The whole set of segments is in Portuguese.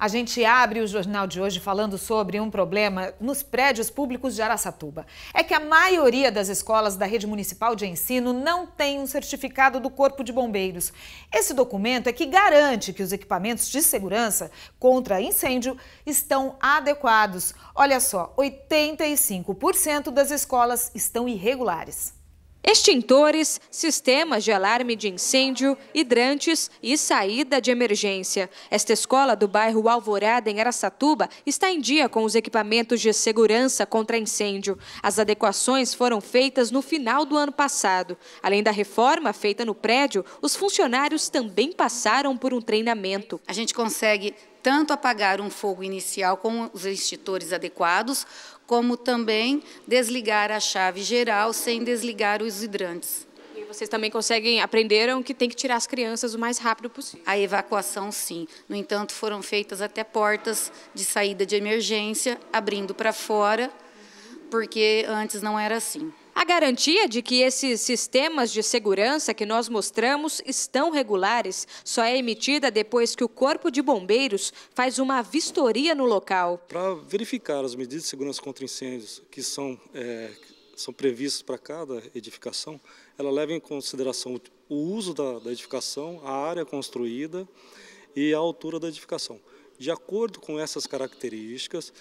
A gente abre o jornal de hoje falando sobre um problema nos prédios públicos de Araçatuba. É que a maioria das escolas da rede municipal de ensino não tem um certificado do Corpo de Bombeiros. Esse documento é que garante que os equipamentos de segurança contra incêndio estão adequados. Olha só, 85% das escolas estão irregulares. Extintores, sistemas de alarme de incêndio, hidrantes e saída de emergência. Esta escola do bairro Alvorada, em Aracatuba, está em dia com os equipamentos de segurança contra incêndio. As adequações foram feitas no final do ano passado. Além da reforma feita no prédio, os funcionários também passaram por um treinamento. A gente consegue tanto apagar um fogo inicial com os extintores adequados, como também desligar a chave geral sem desligar os hidrantes. E vocês também conseguem, aprenderam que tem que tirar as crianças o mais rápido possível. A evacuação, sim. No entanto, foram feitas até portas de saída de emergência, abrindo para fora, porque antes não era assim. A garantia de que esses sistemas de segurança que nós mostramos estão regulares só é emitida depois que o Corpo de Bombeiros faz uma vistoria no local. Para verificar as medidas de segurança contra incêndios que são, é, são previstas para cada edificação, ela leva em consideração o uso da, da edificação, a área construída e a altura da edificação. De acordo com essas características,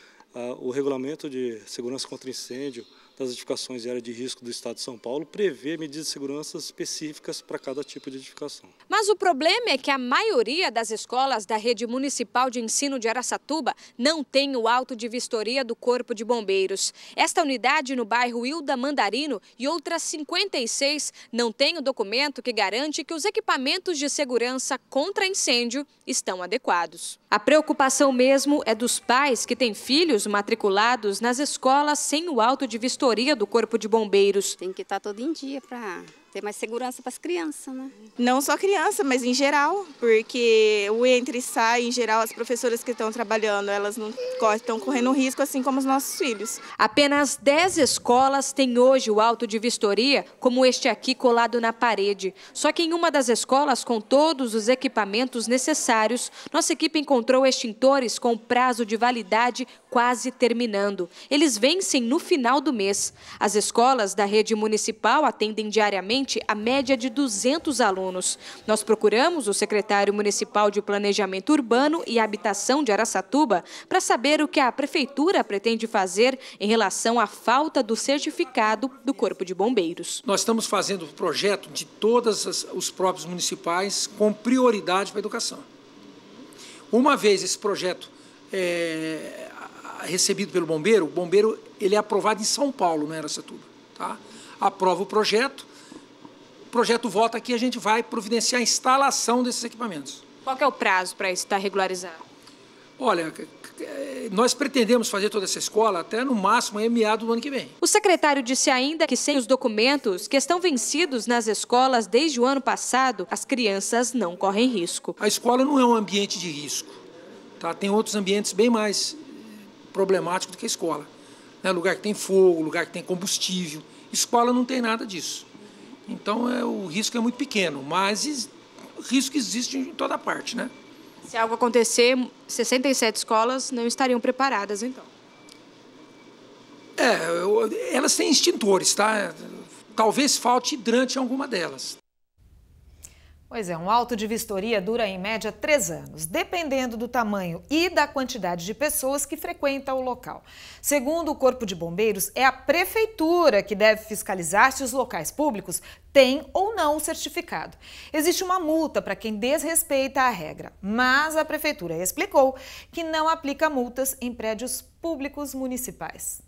o regulamento de segurança contra incêndio das edificações de área de risco do Estado de São Paulo prevê medidas de segurança específicas para cada tipo de edificação. Mas o problema é que a maioria das escolas da rede municipal de ensino de Araçatuba não tem o auto de vistoria do Corpo de Bombeiros. Esta unidade no bairro Hilda Mandarino e outras 56 não tem o documento que garante que os equipamentos de segurança contra incêndio estão adequados. A preocupação mesmo é dos pais que têm filhos matriculados nas escolas sem o auto de vistoria do Corpo de Bombeiros. Tem que estar todo em dia para ter mais segurança para as crianças, né? Não só criança, mas em geral, porque o entra e sai, em geral, as professoras que estão trabalhando, elas não estão correndo risco, assim como os nossos filhos. Apenas 10 escolas têm hoje o auto de vistoria, como este aqui colado na parede. Só que em uma das escolas, com todos os equipamentos necessários, nossa equipe encontrou extintores com prazo de validade quase terminando. Eles vencem no final do mês. As escolas da rede municipal atendem diariamente a média de 200 alunos. Nós procuramos o secretário municipal de Planejamento Urbano e Habitação de Araçatuba para saber o que a prefeitura pretende fazer em relação à falta do certificado do Corpo de Bombeiros. Nós estamos fazendo o projeto de todos os próprios municipais com prioridade para a educação. Uma vez esse projeto é, recebido pelo bombeiro, o bombeiro ele é aprovado em São Paulo, não é Araçatuba. Tá? Aprova o projeto, projeto volta aqui, a gente vai providenciar a instalação desses equipamentos. Qual é o prazo para isso estar regularizado? Olha, nós pretendemos fazer toda essa escola até no máximo em meado do ano que vem. O secretário disse ainda que sem os documentos que estão vencidos nas escolas desde o ano passado, as crianças não correm risco. A escola não é um ambiente de risco. Tá? Tem outros ambientes bem mais problemáticos do que a escola. Né? Lugar que tem fogo, lugar que tem combustível. Escola não tem nada disso. Então é, o risco é muito pequeno, mas o risco existe em toda parte, né? Se algo acontecer, 67 escolas não estariam preparadas, então? É, elas têm extintores, tá? Talvez falte hidrante em alguma delas. Pois é, um auto de vistoria dura em média três anos, dependendo do tamanho e da quantidade de pessoas que frequentam o local. Segundo o Corpo de Bombeiros, é a prefeitura que deve fiscalizar se os locais públicos têm ou não o certificado. Existe uma multa para quem desrespeita a regra, mas a prefeitura explicou que não aplica multas em prédios públicos municipais.